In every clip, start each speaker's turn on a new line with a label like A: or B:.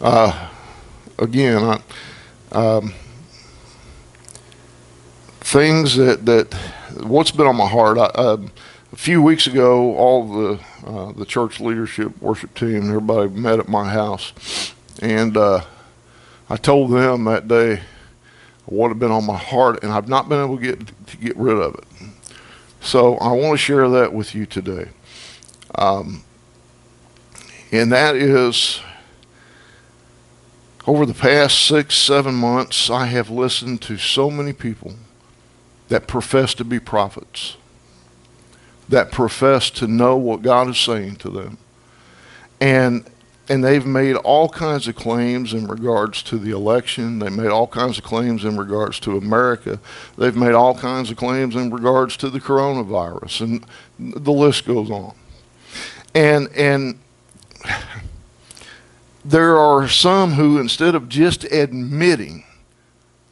A: Uh, again, I, um, things that, that what's been on my heart. I, uh, a few weeks ago, all the uh, the church leadership, worship team, everybody met at my house, and uh, I told them that day what had been on my heart, and I've not been able to get to get rid of it. So I want to share that with you today, um, and that is over the past six, seven months, I have listened to so many people that profess to be prophets, that profess to know what God is saying to them. And and they've made all kinds of claims in regards to the election. They made all kinds of claims in regards to America. They've made all kinds of claims in regards to the coronavirus, and the list goes on. And and there are some who, instead of just admitting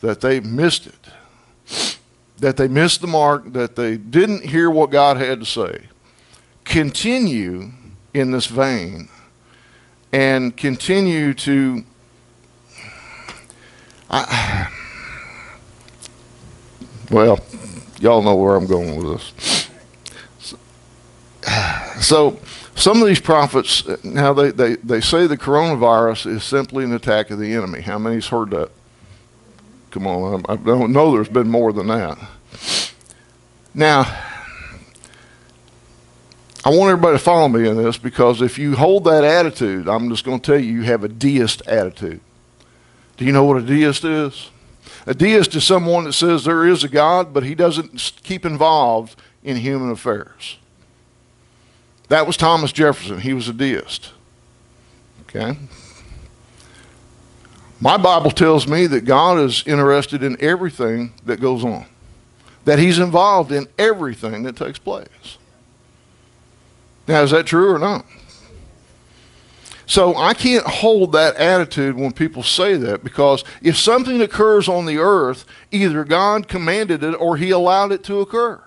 A: that they missed it, that they missed the mark, that they didn't hear what God had to say, continue in this vein and continue to. I, well, y'all know where I'm going with this. So, some of these prophets now they, they, they say the coronavirus is simply an attack of the enemy. How many's heard that? Come on, I, I don't know there's been more than that. Now, I want everybody to follow me in this because if you hold that attitude, I'm just going to tell you, you have a deist attitude. Do you know what a deist is? A deist is someone that says there is a God, but he doesn't keep involved in human affairs. That was Thomas Jefferson. He was a deist. Okay? My Bible tells me that God is interested in everything that goes on, that He's involved in everything that takes place. Now, is that true or not? So I can't hold that attitude when people say that because if something occurs on the earth, either God commanded it or He allowed it to occur.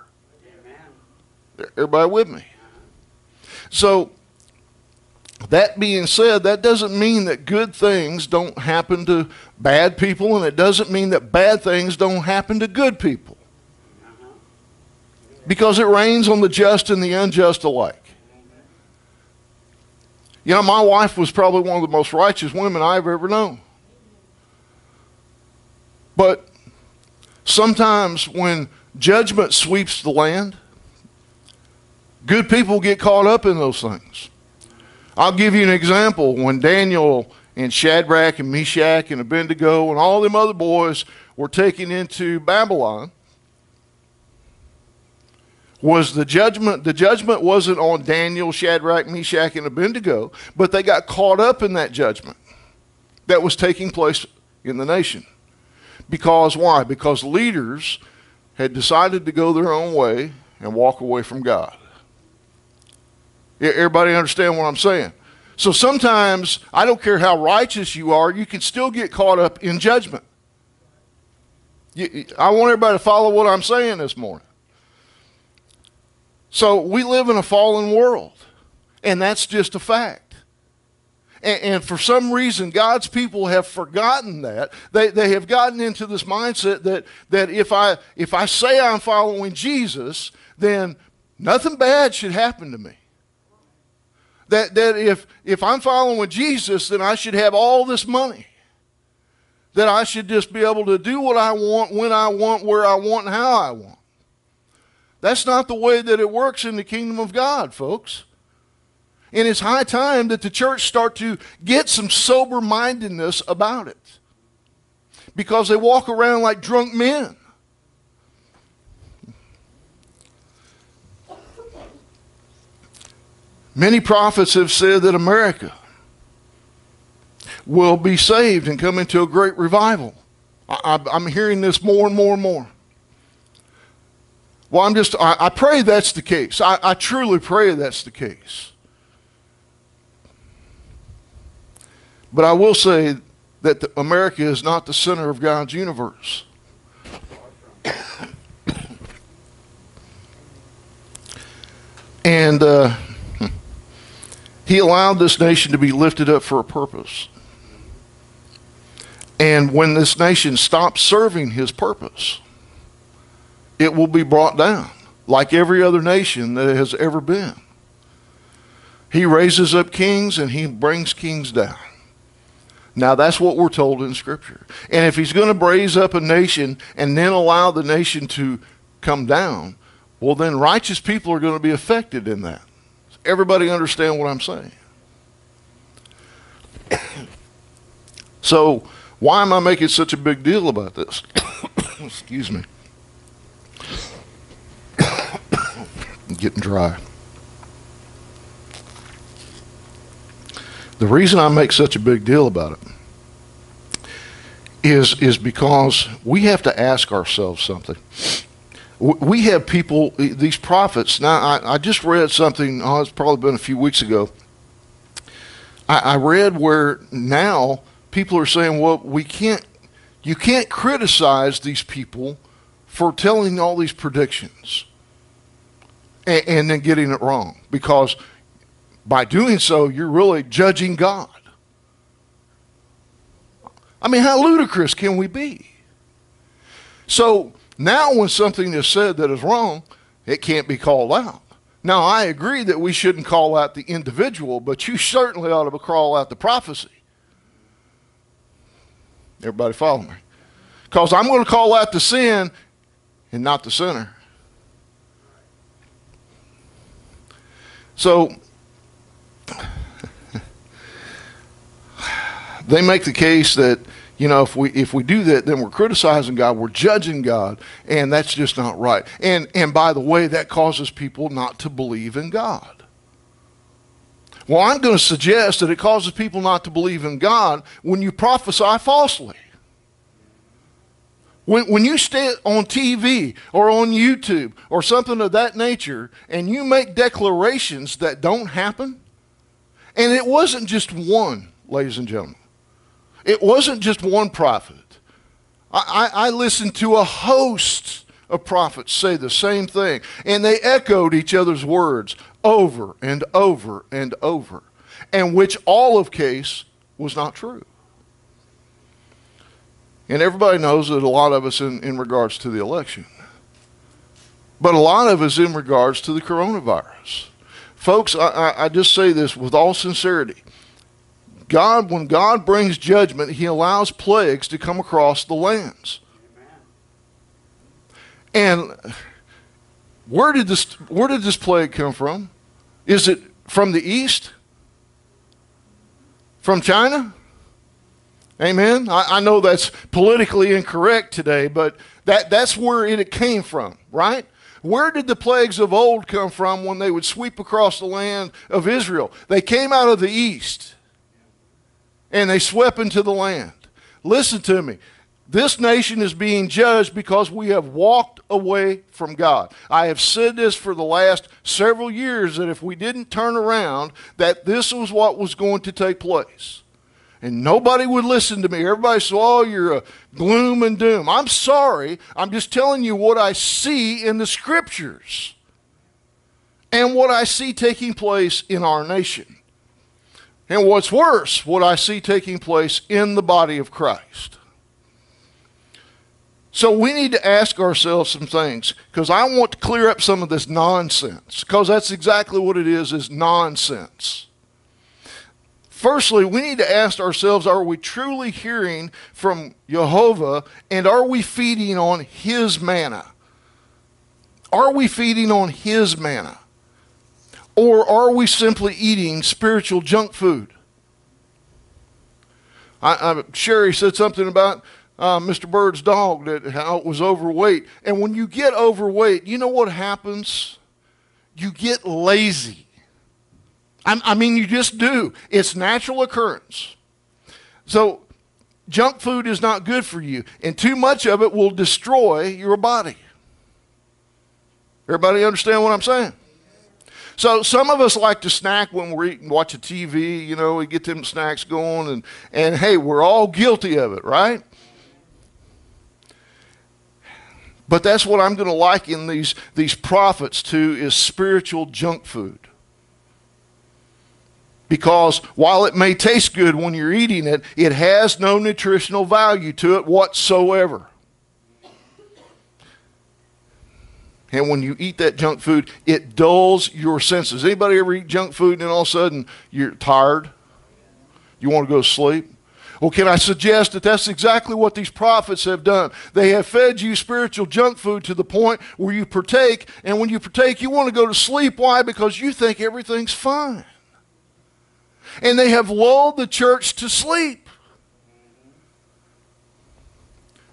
A: Amen. Everybody with me? So, that being said, that doesn't mean that good things don't happen to bad people, and it doesn't mean that bad things don't happen to good people. Because it rains on the just and the unjust alike. You know, my wife was probably one of the most righteous women I've ever known. But sometimes when judgment sweeps the land, good people get caught up in those things. I'll give you an example. When Daniel and Shadrach and Meshach and Abednego and all them other boys were taken into Babylon, was the judgment the judgment wasn't on Daniel, Shadrach, Meshach, and Abednego, but they got caught up in that judgment that was taking place in the nation. Because why? Because leaders had decided to go their own way and walk away from God. Everybody understand what I'm saying? So sometimes, I don't care how righteous you are, you can still get caught up in judgment. I want everybody to follow what I'm saying this morning. So we live in a fallen world, and that's just a fact. And, for some reason, God's people have forgotten that. They, they have gotten into this mindset that, that if, I, if I say I'm following Jesus, then nothing bad should happen to me. That, that if, if I'm following with Jesus, then I should have all this money. That I should just be able to do what I want, when I want, where I want, and how I want. That's not the way that it works in the kingdom of God, folks. And it's high time that the church start to get some sober mindedness about it. Because they walk around like drunk men. Many prophets have said that America will be saved and come into a great revival. I, am hearing this more and more and more. Well, I'm just, I, I pray that's the case. I, I truly pray that's the case. But I will say that the, America is not the center of God's universe. and uh, he allowed this nation to be lifted up for a purpose. And when this nation stops serving his purpose, it will be brought down like every other nation that has ever been. He raises up kings and he brings kings down. Now, that's what we're told in Scripture. And if he's going to raise up a nation and then allow the nation to come down, well, then righteous people are going to be affected in that. Everybody understand what I'm saying? so, why am I making such a big deal about this? Excuse me. Getting dry. The reason I make such a big deal about it is, is because we have to ask ourselves something. We have people, these prophets. Now, I, I just read something, oh, it's probably been a few weeks ago. I, I read where now people are saying, well, we can't, you can't criticize these people for telling all these predictions and, and then getting it wrong because by doing so, you're really judging God. I mean, how ludicrous can we be? So now, when something is said that is wrong, it can't be called out. Now, I agree that we shouldn't call out the individual, but you certainly ought to call out the prophecy. Everybody follow me? Because I'm going to call out the sin and not the sinner. So, they make the case that you know if we if we do that then we're criticizing god we're judging god and that's just not right. And and by the way that causes people not to believe in god. Well i'm going to suggest that it causes people not to believe in god when you prophesy falsely. When, when you stay on TV or on YouTube or something of that nature and you make declarations that don't happen, and it wasn't just one, ladies and gentlemen. It wasn't just one prophet. I, I, I listened to a host of prophets say the same thing, and they echoed each other's words over and over and over, and which all of case was not true. And everybody knows that a lot of us in, in regards to the election. But a lot of us in regards to the coronavirus. Folks, I, I just say this with all sincerity. God, when God brings judgment, He allows plagues to come across the lands. And where did this where did this plague come from? Is it from the east? From China? Amen. I, I, know that's politically incorrect today, but that, that's where it came from, right? Where did the plagues of old come from when they would sweep across the land of Israel? They came out of the east and they swept into the land. Listen to me. This nation is being judged because we have walked away from God. I have said this for the last several years that if we didn't turn around, that this was what was going to take place. And nobody would listen to me. Everybody said, Oh, you're a gloom and doom. I'm sorry. I'm just telling you what I see in the scriptures and what I see taking place in our nation. And what's worse, what I see taking place in the body of Christ. So we need to ask ourselves some things because I want to clear up some of this nonsense because that's exactly what it is is nonsense. Firstly, we need to ask ourselves are we truly hearing from Jehovah and are we feeding on his manna? Are we feeding on his manna? Or are we simply eating spiritual junk food? I, I, Sherry said something about uh, Mr. Bird's dog that how it was overweight. And when you get overweight, you know what happens? You get lazy. I, I mean, you just do. It's natural occurrence. So, junk food is not good for you, and too much of it will destroy your body. Everybody understand what I'm saying? So some of us like to snack when we're eating, watch a TV, you know, we get them snacks going, and, and hey, we're all guilty of it, right? But that's what I'm going to liken these, these prophets to is spiritual junk food. because while it may taste good when you're eating it, it has no nutritional value to it whatsoever. And when you eat that junk food, it dulls your senses. Anybody ever eat junk food and then all of a sudden you're tired? You want to go to sleep? Well, can I suggest that that's exactly what these prophets have done? They have fed you spiritual junk food to the point where you partake, and when you partake, you want to go to sleep. Why? Because you think everything's fine. And they have lulled the church to sleep.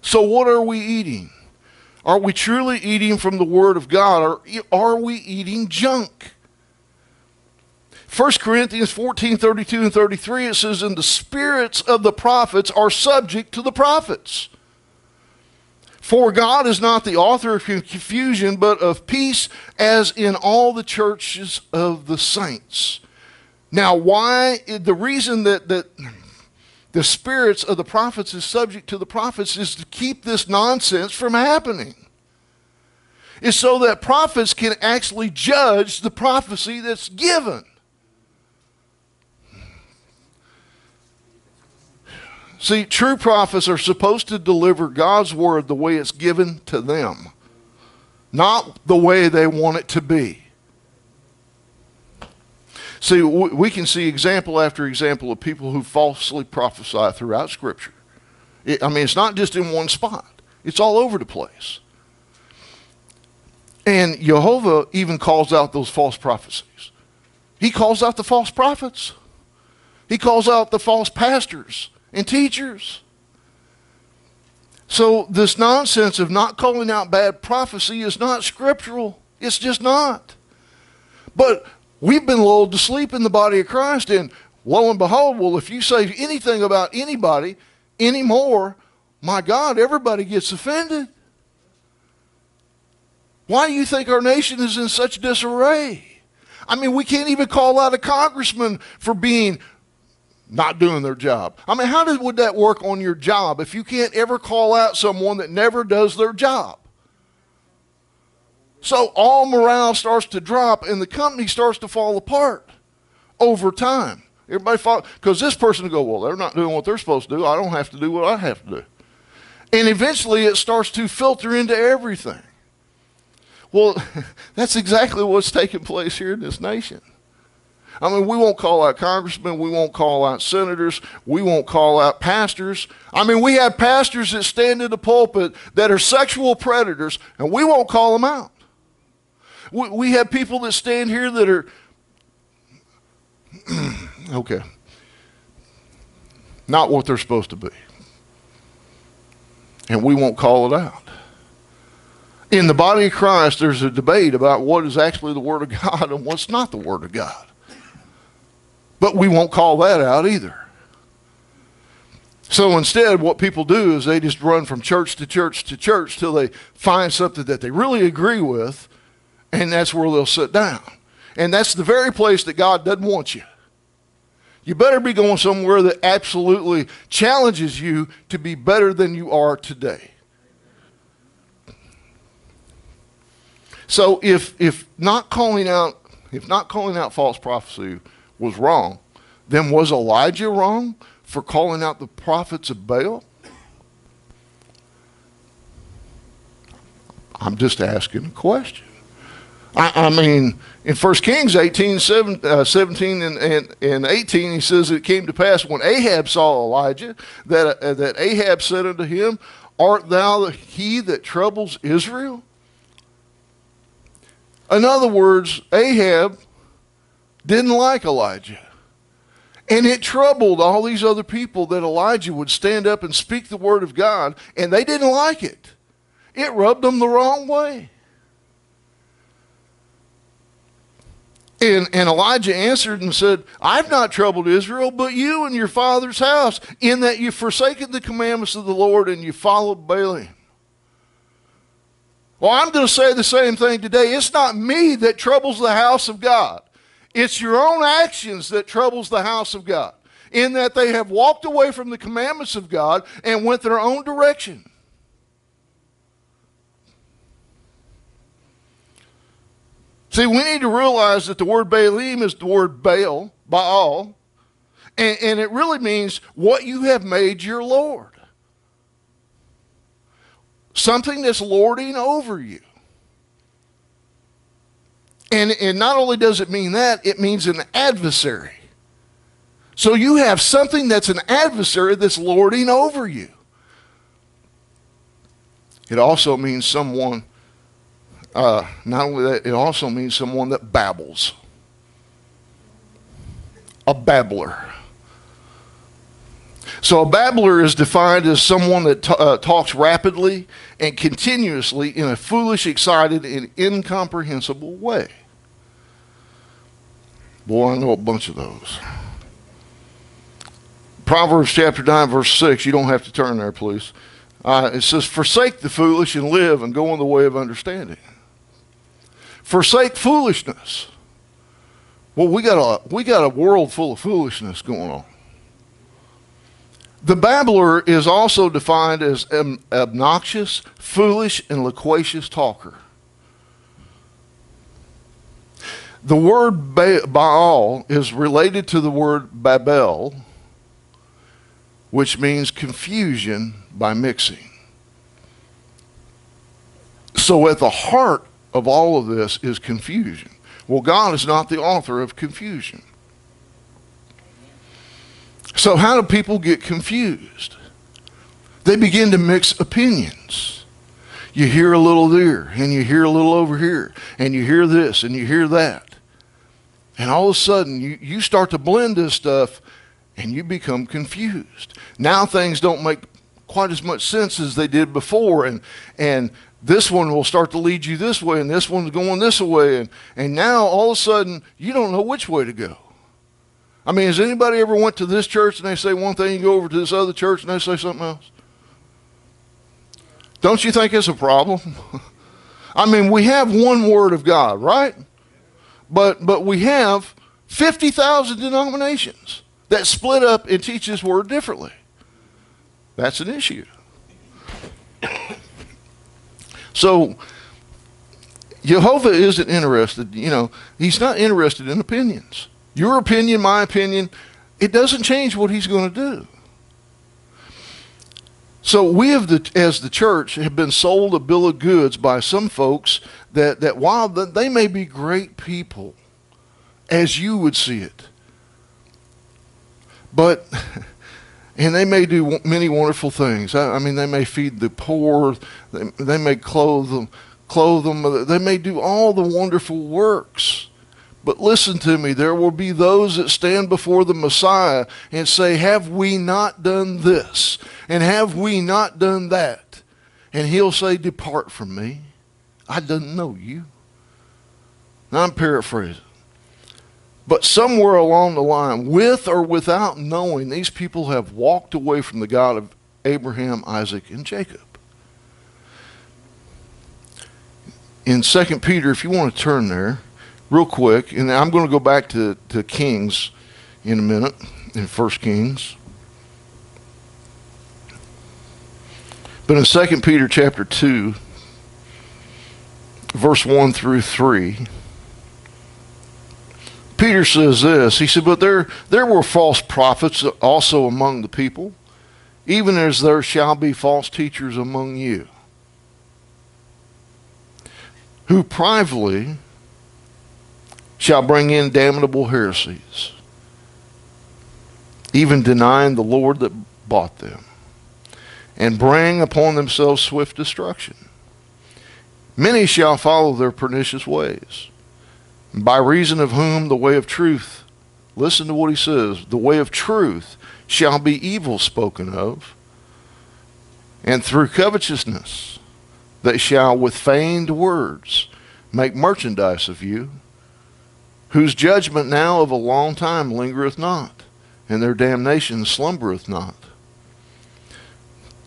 A: So, what are we eating? Are we truly eating from the Word of God or are we eating junk? 1 Corinthians 14 32 and 33, it says, And the spirits of the prophets are subject to the prophets. For God is not the author of confusion, but of peace, as in all the churches of the saints. Now, why? The reason that, that the spirits of the prophets is subject to the prophets is to keep this nonsense from happening. Is so that prophets can actually judge the prophecy that's given. See, true prophets are supposed to deliver God's word the way it's given to them, not the way they want it to be. See, we can see example after example of people who falsely prophesy throughout Scripture. I mean, it's not just in one spot, it's all over the place. And Jehovah even calls out those false prophecies. He calls out the false prophets, he calls out the false pastors and teachers. So, this nonsense of not calling out bad prophecy is not scriptural. It's just not. But We've been lulled to sleep in the body of Christ, and lo and behold, well, if you say anything about anybody anymore, my God, everybody gets offended. Why do you think our nation is in such disarray? I mean, we can't even call out a congressman for being not doing their job. I mean, how did, would that work on your job if you can't ever call out someone that never does their job? So all morale starts to drop and the company starts to fall apart over time. Everybody because this person will go, well, they're not doing what they're supposed to do. I don't have to do what I have to do. And eventually it starts to filter into everything. Well, that's exactly what's taking place here in this nation. I mean, we won't call out congressmen, we won't call out senators, we won't call out pastors. I mean, we have pastors that stand in the pulpit that are sexual predators, and we won't call them out. We, we have people that stand here that are, okay, not what they're supposed to be. And we won't call it out. In the body of Christ, there's a debate about what is actually the Word of God and what's not the Word of God. But we won't call that out either. So instead, what people do is they just run from church to church to church till they find something that they really agree with and that's where they'll sit down. And that's the very place that God doesn't want you. You better be going somewhere that absolutely challenges you to be better than you are today. So if if not calling out if not calling out false prophecy was wrong, then was Elijah wrong for calling out the prophets of Baal? I'm just asking a question. I, I mean, in 1 Kings 18, 7, uh, 17 and, and, and 18, he says, It came to pass when Ahab saw Elijah that, uh, that Ahab said unto him, Art thou he that troubles Israel? In other words, Ahab didn't like Elijah. And it troubled all these other people that Elijah would stand up and speak the word of God, and they didn't like it. It rubbed them the wrong way. And, and Elijah answered and said, I've not troubled Israel, but you and your father's house, in that you've forsaken the commandments of the Lord and you followed Baalim. Well, I'm going to say the same thing today. It's not me that troubles the house of God. It's your own actions that troubles the house of God, in that they have walked away from the commandments of God and went their own direction. See, we need to realize that the word Baalim is the word Baal, Baal, and, and it really means what you have made your Lord. Something that's lording over you. And, and not only does it mean that, it means an adversary. So you have something that's an adversary that's lording over you. It also means someone uh, not only that, it also means someone that babbles. A babbler. So a babbler is defined as someone that t- uh, talks rapidly and continuously in a foolish, excited, and incomprehensible way. Boy, I know a bunch of those. Proverbs chapter 9, verse 6. You don't have to turn there, please. Uh, it says, Forsake the foolish and live and go in the way of understanding. Forsake foolishness. Well, we got a we got a world full of foolishness going on. The babbler is also defined as an obnoxious, foolish, and loquacious talker. The word Baal is related to the word Babel, which means confusion by mixing. So, at the heart of all of this is confusion. Well, God is not the author of confusion. So, how do people get confused? They begin to mix opinions. You hear a little there, and you hear a little over here, and you hear this, and you hear that. And all of a sudden, you, you start to blend this stuff, and you become confused. Now things don't make quite as much sense as they did before, and, and this one will start to lead you this way and this one's going this way and, and now all of a sudden you don't know which way to go i mean has anybody ever went to this church and they say one thing you go over to this other church and they say something else? Don't you think it's a problem? I mean we have one word of god right? But but we have 50000 denominations that split up and teach this word differently. That's an issue. So Jehovah isn't interested, you know, he's not interested in opinions. Your opinion, my opinion, it doesn't change what he's going to do. So we have the, as the church have been sold a bill of goods by some folks that, that while they may be great people as you would see it, but and they may do many wonderful things. I, I mean, they may feed the poor, they, they may clothe them, clothe them, they may do all the wonderful works. But listen to me, there will be those that stand before the Messiah and say, Have we not done this? And have we not done that? And he'll say, Depart from me. I didn't know you. Now I'm paraphrasing. But somewhere along the line, with or without knowing, these people have walked away from the God of Abraham, Isaac, and Jacob. In 2 Peter, if you want to turn there real quick, and I'm going to go back to, to Kings in a minute, in 1 Kings. But in 2 Peter chapter 2, verse 1 through 3, Peter says this. He said, But there, there were false prophets also among the people, even as there shall be false teachers among you, who privately shall bring in damnable heresies, even denying the Lord that bought them, and bring upon themselves swift destruction. Many shall follow their pernicious ways by reason of whom the way of truth, listen to what he says, the way of truth shall be evil spoken of, and through covetousness they shall with feigned words make merchandise of you, whose judgment now of a long time lingereth not, and their damnation slumbereth not.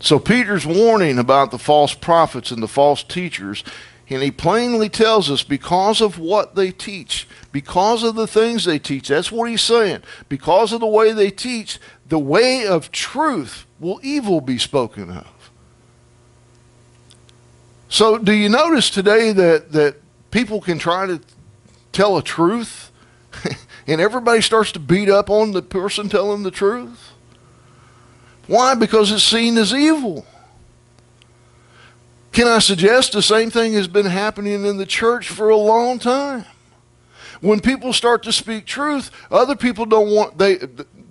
A: So Peter's warning about the false prophets and the false teachers and he plainly tells us because of what they teach, because of the things they teach, that's what he's saying. Because of the way they teach, the way of truth will evil be spoken of. So, do you notice today that, that people can try to tell a truth and everybody starts to beat up on the person telling the truth? Why? Because it's seen as evil. Can I suggest the same thing has been happening in the church for a long time? When people start to speak truth, other people don't want they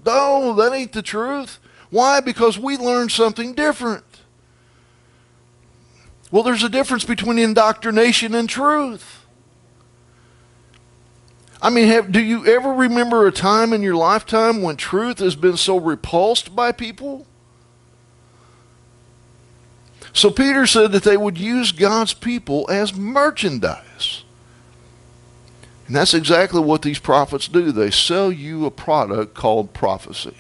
A: no, that ain't the truth. Why? Because we learned something different. Well, there's a difference between indoctrination and truth. I mean, have, do you ever remember a time in your lifetime when truth has been so repulsed by people? So Peter said that they would use God's people as merchandise. And that's exactly what these prophets do. They sell you a product called prophecy.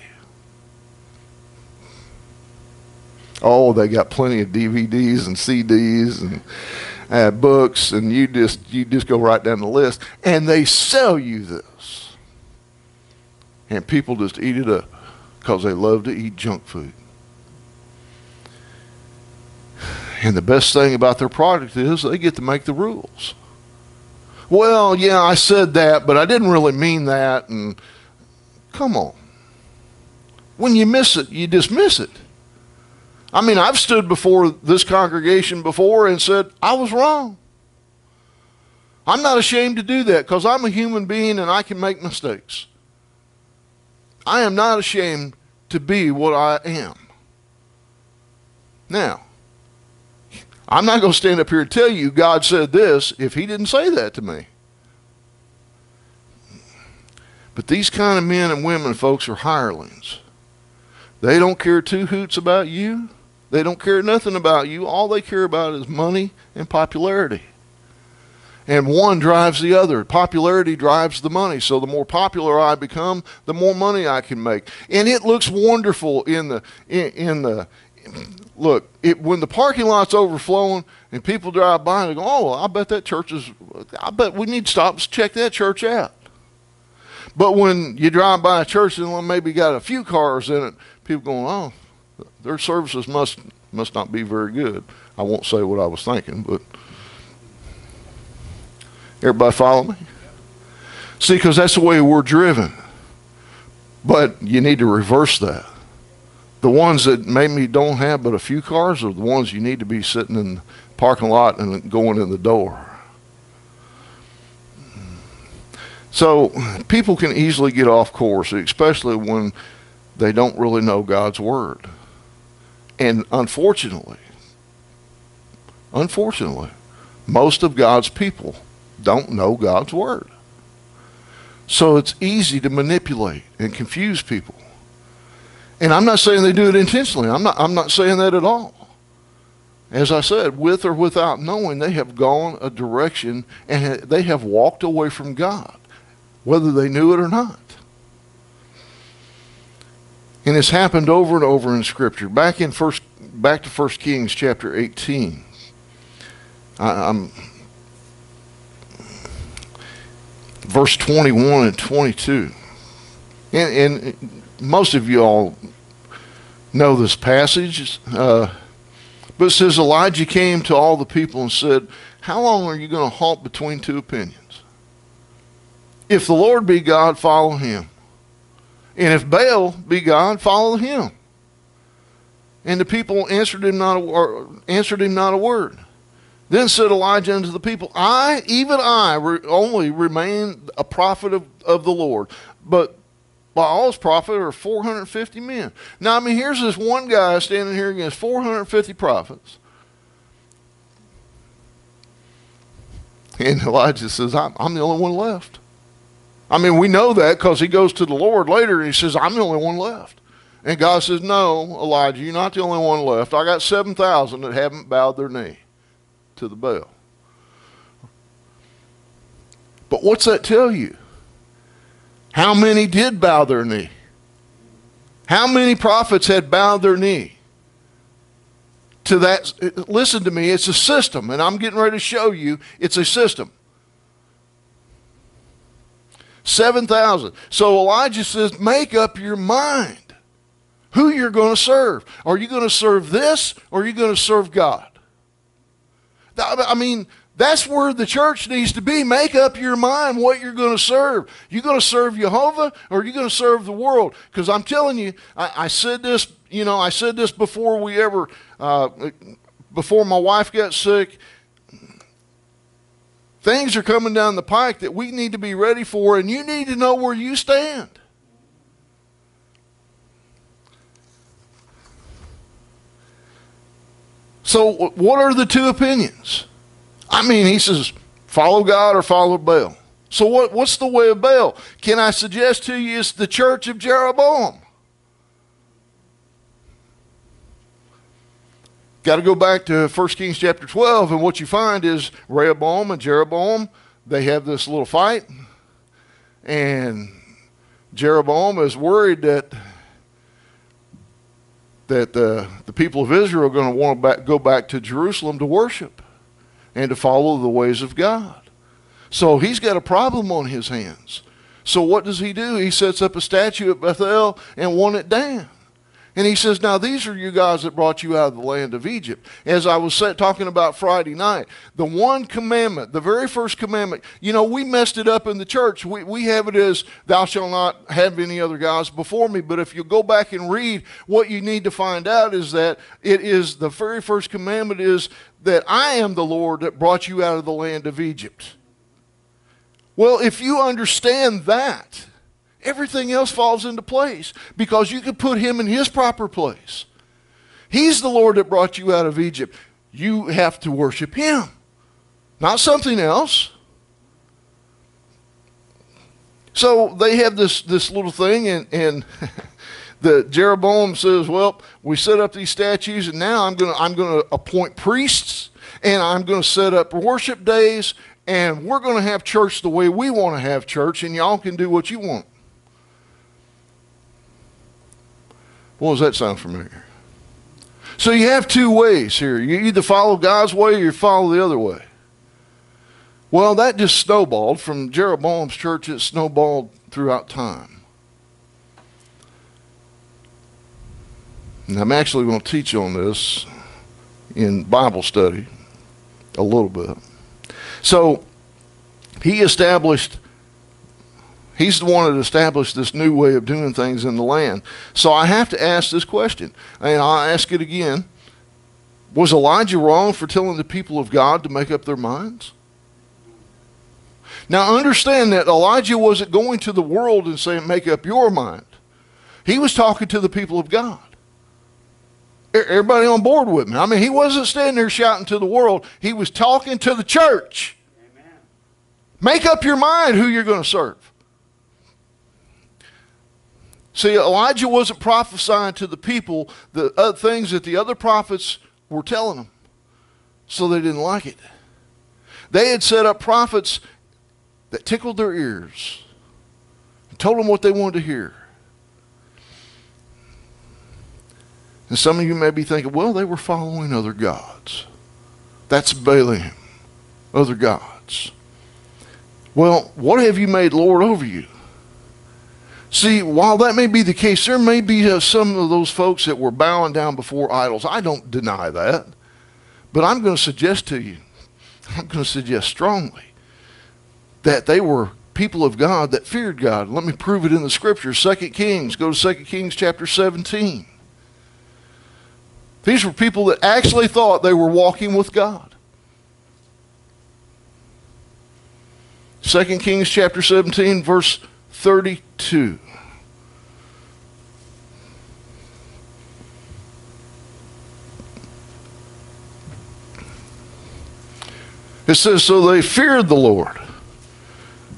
A: Oh, they got plenty of DVDs and CDs and uh, books, and you just you just go right down the list, and they sell you this, and people just eat it up because they love to eat junk food. And the best thing about their product is they get to make the rules. Well, yeah, I said that, but I didn't really mean that. And come on. When you miss it, you dismiss it. I mean, I've stood before this congregation before and said, I was wrong. I'm not ashamed to do that because I'm a human being and I can make mistakes. I am not ashamed to be what I am. Now, I'm not going to stand up here and tell you God said this if He didn't say that to me. But these kind of men and women, folks, are hirelings. They don't care two hoots about you. They don't care nothing about you. All they care about is money and popularity. And one drives the other. Popularity drives the money. So the more popular I become, the more money I can make. And it looks wonderful in the in, in the look, it, when the parking lot's overflowing and people drive by and they go, oh, I bet that church is, I bet we need to stop and check that church out. But when you drive by a church and maybe got a few cars in it, people going, oh, their services must must not be very good. I won't say what I was thinking, but everybody follow me? See, because that's the way we're driven. But you need to reverse that the ones that maybe don't have but a few cars are the ones you need to be sitting in the parking lot and going in the door. So people can easily get off course, especially when they don't really know God's word. And unfortunately, unfortunately, most of God's people don't know God's word. So it's easy to manipulate and confuse people. And I'm not saying they do it intentionally. I'm not, I'm not saying that at all. As I said, with or without knowing, they have gone a direction and they have walked away from God, whether they knew it or not. And it's happened over and over in Scripture. Back in first, back to First Kings chapter 18. I, I'm verse 21 and 22. And, and most of you all know this passage. Uh, but it says Elijah came to all the people and said, How long are you going to halt between two opinions? If the Lord be God, follow him. And if Baal be God, follow him. And the people answered him not a, answered him not a word. Then said Elijah unto the people, I, even I, re- only remain a prophet of, of the Lord. But Baal's prophet are 450 men. Now, I mean, here's this one guy standing here against 450 prophets. And Elijah says, I'm, I'm the only one left. I mean, we know that because he goes to the Lord later and he says, I'm the only one left. And God says, No, Elijah, you're not the only one left. I got 7,000 that haven't bowed their knee to the Baal. But what's that tell you? How many did bow their knee? How many prophets had bowed their knee? To that, listen to me, it's a system, and I'm getting ready to show you it's a system. 7,000. So Elijah says, make up your mind who you're going to serve. Are you going to serve this or are you going to serve God? I mean, That's where the church needs to be. Make up your mind what you're going to serve. You're going to serve Jehovah or are you going to serve the world? Because I'm telling you, I, I, said this, you know, I said this before we ever, uh, before my wife got sick. Things are coming down the pike that we need to be ready for, and you need to know where you stand. So, what are the two opinions? I mean, he says, follow God or follow Baal. So, what, what's the way of Baal? Can I suggest to you it's the church of Jeroboam? Got to go back to 1 Kings chapter 12, and what you find is Rehoboam and Jeroboam, they have this little fight, and Jeroboam is worried that that uh, the people of Israel are going to want to back, go back to Jerusalem to worship and to follow the ways of God. So he's got a problem on his hands. So what does he do? He sets up a statue at Bethel and won it down. And he says, Now, these are you guys that brought you out of the land of Egypt. As I was talking about Friday night, the one commandment, the very first commandment, you know, we messed it up in the church. We, we have it as, Thou shalt not have any other gods before me. But if you go back and read, what you need to find out is that it is the very first commandment is that I am the Lord that brought you out of the land of Egypt. Well, if you understand that, everything else falls into place because you can put him in his proper place. He's the Lord that brought you out of Egypt. You have to worship him, not something else. So they have this, this little thing, and, and the Jeroboam says, Well, we set up these statues, and now I'm going to I'm going to appoint priests, and I'm going to set up worship days, and we're going to have church the way we want to have church, and y'all can do what you want. Well, does that sound familiar? So you have two ways here. You either follow God's way or you follow the other way. Well, that just snowballed from Jeroboam's church, it snowballed throughout time. And I'm actually going to teach on this in Bible study a little bit. So he established He's the one that established this new way of doing things in the land. So I have to ask this question, and I'll ask it again. Was Elijah wrong for telling the people of God to make up their minds? Now understand that Elijah wasn't going to the world and saying, make up your mind. He was talking to the people of God. Everybody on board with me. I mean, he wasn't standing there shouting to the world. He was talking to the church. Amen. Make up your mind who you're going to serve. See, Elijah wasn't prophesying to the people the uh, things that the other prophets were telling them, so they didn't like it. They had set up prophets that tickled their ears and told them what they wanted to hear. And some of you may be thinking, well, they were following other gods. That's Baalim, other gods. Well, what have you made Lord over you? See, while that may be the case, there may be uh, some of those folks that were bowing down before idols. I don't deny that. But I'm going to suggest to you, I'm going to suggest strongly, that they were people of God that feared God. Let me prove it in the scripture. 2 Kings, go to 2 Kings chapter 17. These were people that actually thought they were walking with God. 2 Kings chapter 17, verse 32. It says, So they feared the Lord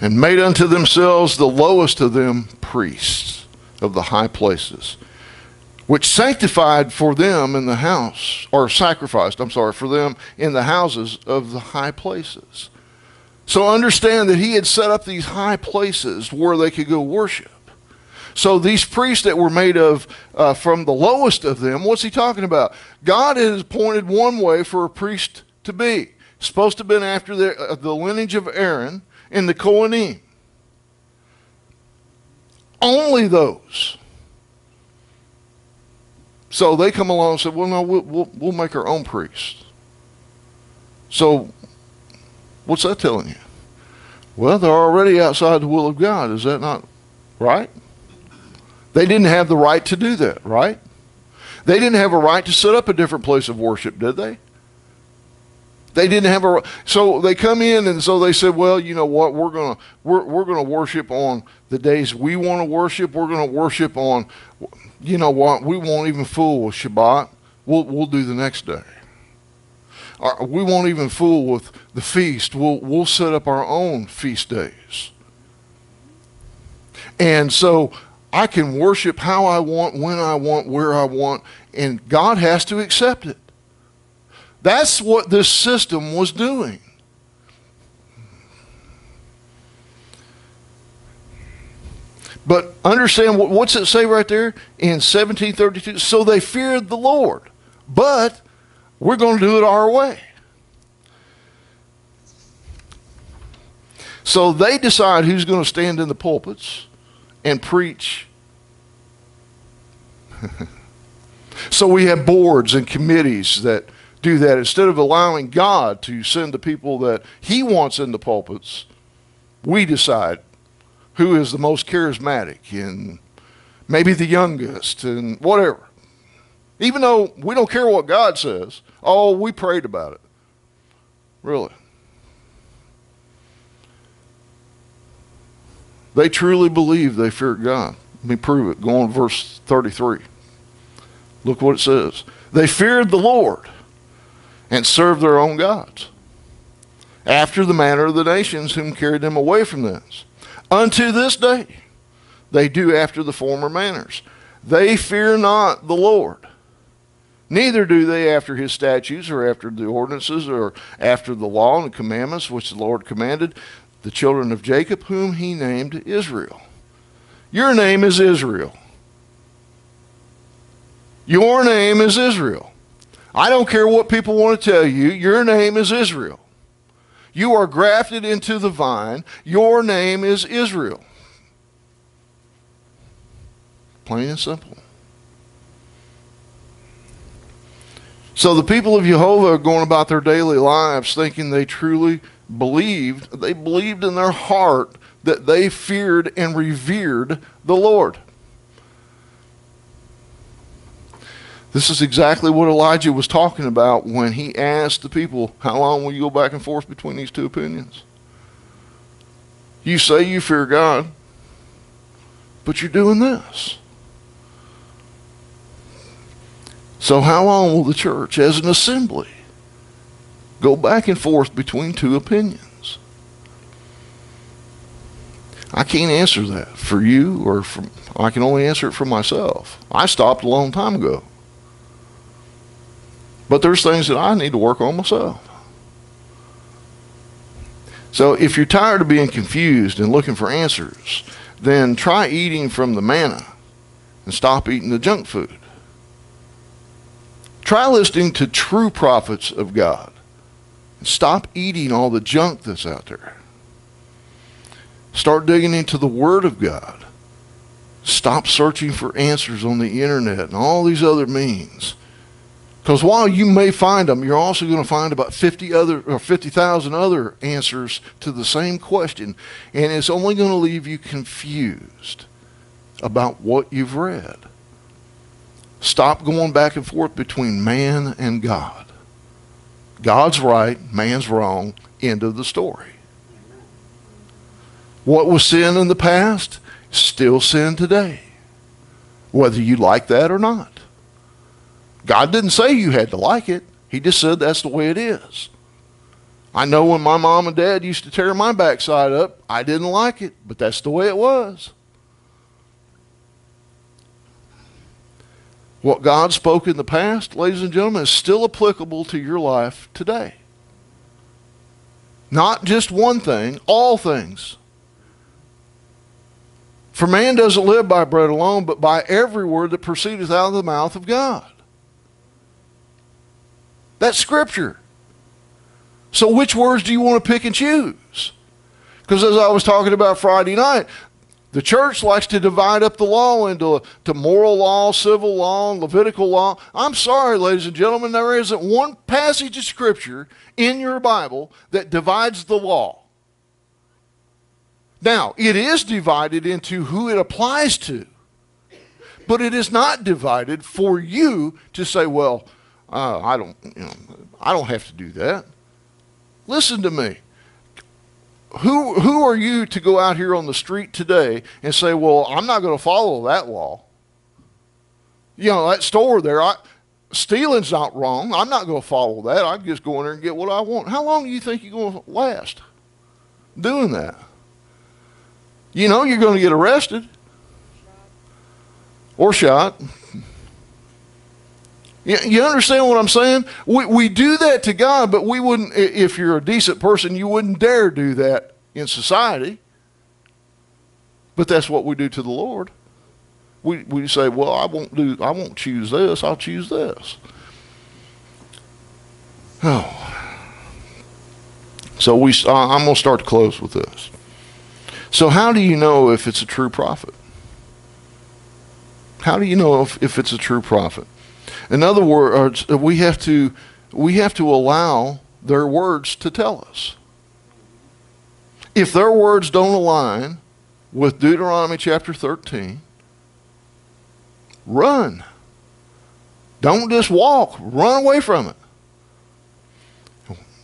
A: and made unto themselves the lowest of them priests of the high places, which sanctified for them in the house, or sacrificed, I'm sorry, for them in the houses of the high places. So understand that he had set up these high places where they could go worship. So these priests that were made of uh, from the lowest of them, what's he talking about? God has appointed one way for a priest to be. Supposed to have been after the, uh, the lineage of Aaron and the Kohanim. Only those. So they come along and say, well, no, we'll, we'll, we'll make our own priests. So What's that telling you? Well, they're already outside the will of God. Is that not right? They didn't have the right to do that, right? They didn't have a right to set up a different place of worship, did they? They didn't have a so they come in and so they said, well, you know what? We're gonna we're we're gonna worship on the days we want to worship. We're gonna worship on, you know what? We won't even fool with Shabbat. We'll we'll do the next day. Our, we won't even fool with the feast. We'll we'll set up our own feast days. And so I can worship how I want, when I want, where I want, and God has to accept it. That's what this system was doing. But understand what's it say right there in 1732? So they feared the Lord, but we're going to do it our way. So they decide who's going to stand in the pulpits and preach. so we have boards and committees that do that instead of allowing God to send the people that He wants in the pulpits. We decide who is the most charismatic and maybe the youngest and whatever. Even though we don't care what God says, oh, we prayed about it. Really. They truly believe they fear God. Let me prove it. Go on verse 33. Look what it says. They feared the Lord and served their own gods, after the manner of the nations whom carried them away from thence. Unto this day they do after the former manners. They fear not the Lord, neither do they after his statutes or after the ordinances or after the law and the commandments which the Lord commanded the children of Jacob, whom he named Israel. Your name is Israel. Your name is Israel. I don't care what people want to tell you, your name is Israel. You are grafted into the vine. Your name is Israel. Plain and simple. So the people of Jehovah are going about their daily lives thinking they truly believed, they believed in their heart that they feared and revered the Lord. This is exactly what Elijah was talking about when he asked the people, How long will you go back and forth between these two opinions? You say you fear God, but you're doing this. So, how long will the church as an assembly go back and forth between two opinions? I can't answer that for you or from, I can only answer it for myself. I stopped a long time ago. But there's things that I need to work on myself. So if you're tired of being confused and looking for answers, then try eating from the manna and stop eating the junk food. Try listening to true prophets of God stop eating all the junk that's out there. Start digging into the Word of God. Stop searching for answers on the internet and all these other means. Because while you may find them, you're also going to find about 50 other or 50,000 other answers to the same question, and it's only going to leave you confused about what you've read. Stop going back and forth between man and God. God's right, man's wrong, end of the story. What was sin in the past, still sin today, whether you like that or not. God didn't say you had to like it. He just said that's the way it is. I know when my mom and dad used to tear my backside up, I didn't like it, but that's the way it was. What God spoke in the past, ladies and gentlemen, is still applicable to your life today. Not just one thing, all things. For man doesn't live by bread alone, but by every word that proceedeth out of the mouth of God. That's Scripture. So, which words do you want to pick and choose? Because as I was talking about Friday night, The church likes to divide up the law into to moral law, civil law, and Levitical law. I'm sorry, ladies and gentlemen, there isn't one passage of Scripture in your Bible that divides the law. Now, it is divided into who it applies to, but it is not divided for you to say, well, uh, I, don't, you know, I don't have to do that. Listen to me who, who are you to go out here on the street today and say, well, I'm not going to follow that law? You know, that store there, I, stealing's not wrong. I'm not going to follow that. I just go in there and get what I want. How long do you think you're going to last doing that? You know you're going to get arrested or shot. You, you understand what I'm saying? We, we do that to God, but we wouldn't, if you're a decent person, you wouldn't dare do that in society. But that's what we do to the Lord. We, we say, well, I won't do, I won't choose this, I'll choose this. Oh. So we, I'm going to start to close with this. So how do you know if it's a true prophet? How do you know if, if it's a true prophet? In other words, we have to we have to allow their words to tell us. If their words don't align with Deuteronomy chapter 13, run. Don't just walk, run away from it.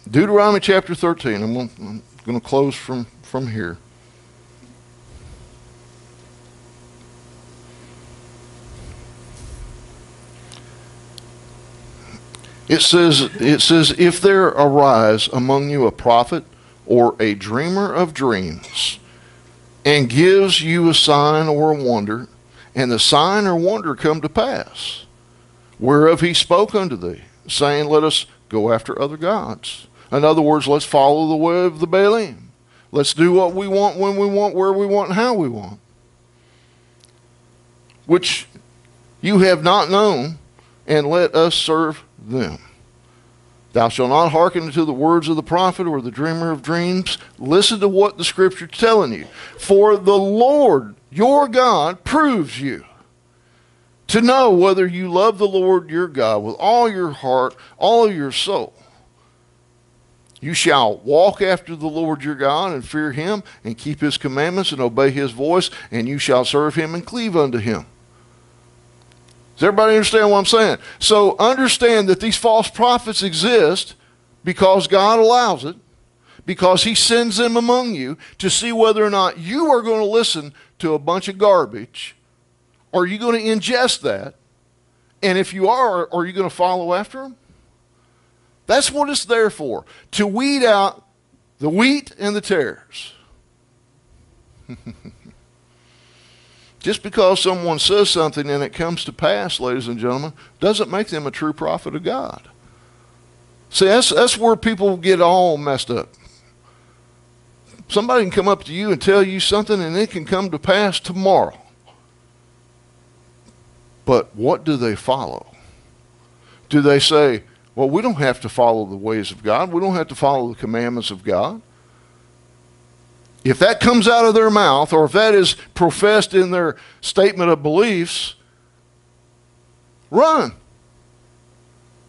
A: Deuteronomy chapter 13. I'm going to close from, from here. It says, it says, if there arise among you a prophet or a dreamer of dreams, and gives you a sign or a wonder, and the sign or wonder come to pass, whereof he spoke unto thee, saying, Let us go after other gods. In other words, let's follow the way of the Baalim. Let's do what we want, when we want, where we want, and how we want. Which you have not known, and let us serve them. Thou shalt not hearken to the words of the prophet or the dreamer of dreams. Listen to what the scripture is telling you. For the Lord your God proves you to know whether you love the Lord your God with all your heart, all your soul. You shall walk after the Lord your God and fear him and keep his commandments and obey his voice, and you shall serve him and cleave unto him. Does everybody understand what I'm saying? So understand that these false prophets exist because God allows it, because He sends them among you to see whether or not you are going to listen to a bunch of garbage. Are you going to ingest that? And if you are, are you going to follow after them? That's what it's there for to weed out the wheat and the tares. Just because someone says something and it comes to pass, ladies and gentlemen, doesn't make them a true prophet of God. See, that's, that's where people get all messed up. Somebody can come up to you and tell you something, and it can come to pass tomorrow. But what do they follow? Do they say, well, we don't have to follow the ways of God, we don't have to follow the commandments of God? If that comes out of their mouth, or if that is professed in their statement of beliefs, run.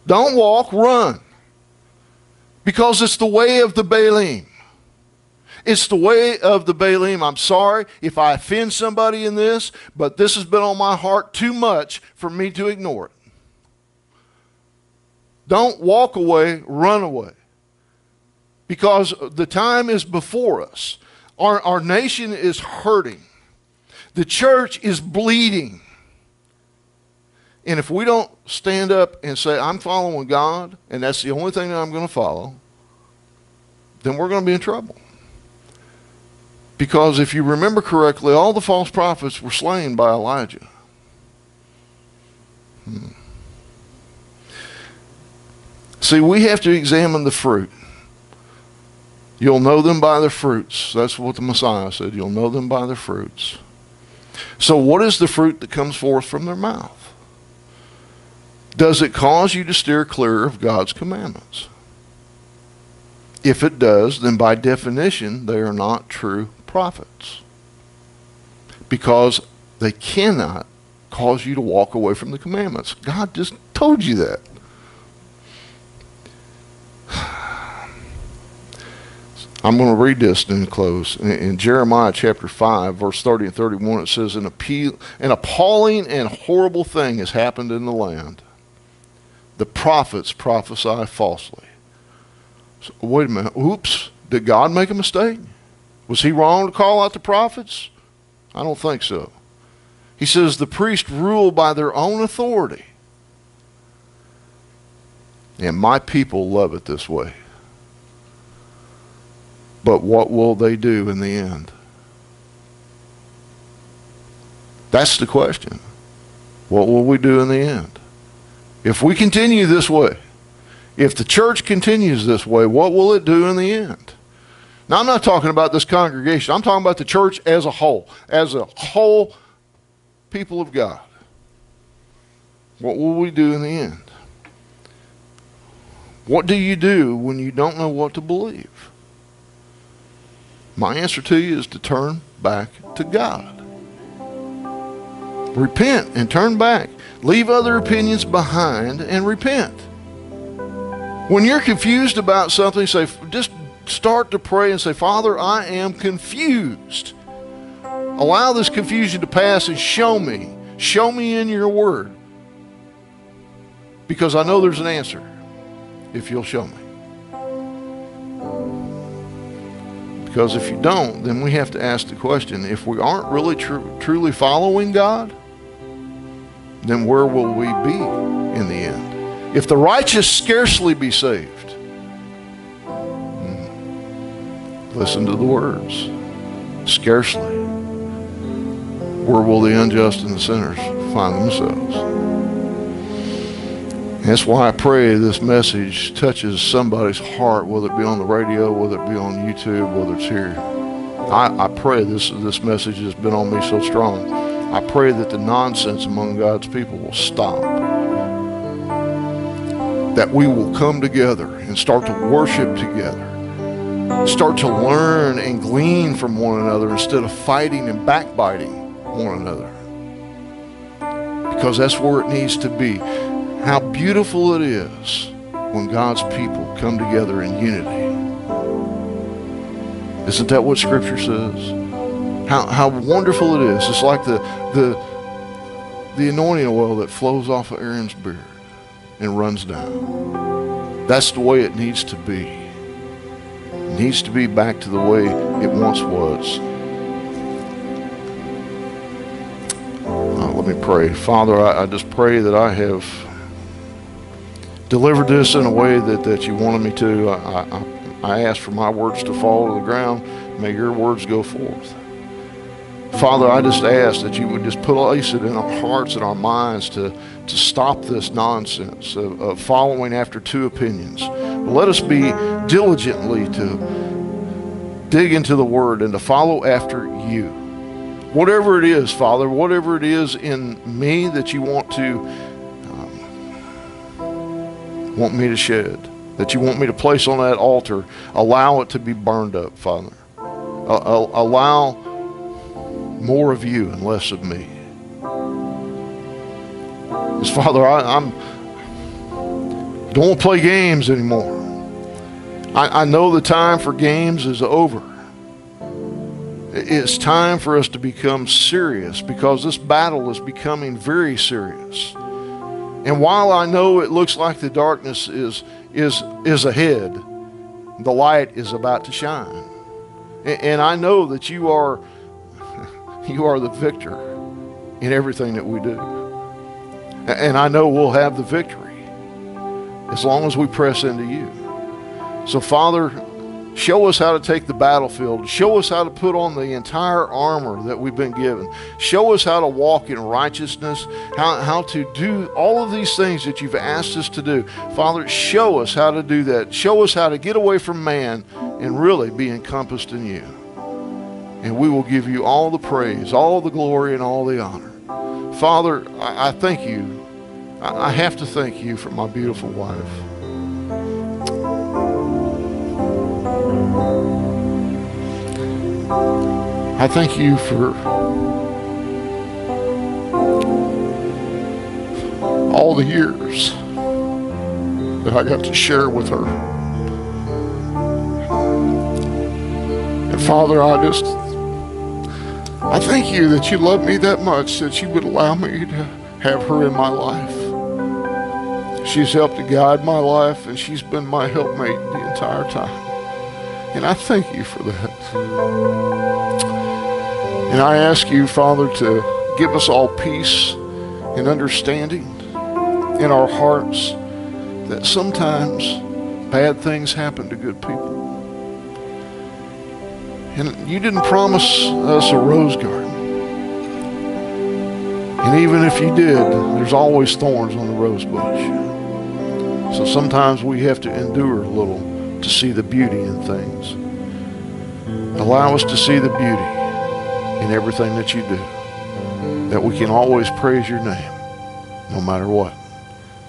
A: Don't walk, run. Because it's the way of the Baalim. It's the way of the Baalim. I'm sorry if I offend somebody in this, but this has been on my heart too much for me to ignore it. Don't walk away, run away. Because the time is before us. Our, our nation is hurting. The church is bleeding. And if we don't stand up and say, I'm following God, and that's the only thing that I'm going to follow, then we're going to be in trouble. Because if you remember correctly, all the false prophets were slain by Elijah. Hmm. See, we have to examine the fruit. You'll know them by their fruits. That's what the Messiah said. You'll know them by their fruits. So, what is the fruit that comes forth from their mouth? Does it cause you to steer clear of God's commandments? If it does, then by definition, they are not true prophets. because they cannot cause you to walk away from the commandments. God just told you that. I'm going to read this and close. In, in, Jeremiah chapter 5, verse 30 and 31, it says, an, appeal, an appalling and horrible thing has happened in the land. The prophets prophesy falsely. So, wait a minute. Oops. Did God make a mistake? Was he wrong to call out the prophets? I don't think so. He says the priests rule by their own authority. And my people love it this way. But what will they do in the end? That's the question. What will we do in the end? If we continue this way, if the church continues this way, what will it do in the end? Now, I'm not talking about this congregation. I'm talking about the church as a whole, as a whole people of God. What will we do in the end? What do you do when you don't know what to believe? My answer to you is to turn back to God. Repent and turn back. Leave other opinions behind and repent. When you're confused about something, say, just start to pray and say, Father, I am confused. Allow this confusion to pass and show me. Show me in your word. Because I know there's an answer if you'll show me. Because if you don't, then we have to ask the question if we aren't really tr- truly following God, then where will we be in the end? If the righteous scarcely be saved, hmm, listen to the words scarcely. Where will the unjust and the sinners find themselves? That's why I pray this message touches somebody's heart, whether it be on the radio, whether it be on YouTube, whether it's here. I, I pray this, this message has been on me so strong. I pray that the nonsense among God's people will stop. That we will come together and start to worship together. Start to learn and glean from one another instead of fighting and backbiting one another. Because that's where it needs to be how beautiful it is when God's people come together in unity. Isn't that what Scripture says? How, how wonderful it is. It's like the, the, the anointing oil that flows off of Aaron's beard and runs down. That's the way it needs to be. It needs to be back to the way it once was. Uh, let me pray. Father, I, I just pray that I have delivered this in a way that, that you wanted me to. I, I, I ask for my words to fall to the ground. May your words go forth. Father, I just ask that you would just place it in our hearts and our minds to, to stop this nonsense of, of following after two opinions. Let us be diligently to dig into the Word and to follow after you. Whatever it is, Father, whatever it is in me that you want to want me to shed, that you want me to place on that altar, allow it to be burned up, Father. Uh, allow more of you and less of me. Because, Father, I, am don't play games anymore. I, I know the time for games is over. It's time for us to become serious because this battle is becoming very serious. And while I know it looks like the darkness is, is, is ahead, the light is about to shine. And, and I know that you are, you are the victor in everything that we do. And I know we'll have the victory as long as we press into you. So, Father, Show us how to take the battlefield. Show us how to put on the entire armor that we've been given. Show us how to walk in righteousness, how, how to do all of these things that you've asked us to do. Father, show us how to do that. Show us how to get away from man and really be encompassed in you. And we will give you all the praise, all the glory, and all the honor. Father, I, I thank you. I, I have to thank you for my beautiful wife. I thank you for all the years that I got to share with her. And Father, I just, I thank you that you love me that much that you would allow me to have her in my life. She's helped to guide my life, and she's been my helpmate the entire time. And I thank you for that. And I ask you, Father, to give us all peace and understanding in our hearts that sometimes bad things happen to good people. And you didn't promise us a rose garden. And even if you did, there's always thorns on the rose bush. So sometimes we have to endure a little to see the beauty in things. Allow us to see the beauty in everything that you do, that we can always praise your name, no matter what.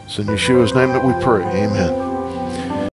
A: It's in Yeshua's name that we pray. Amen.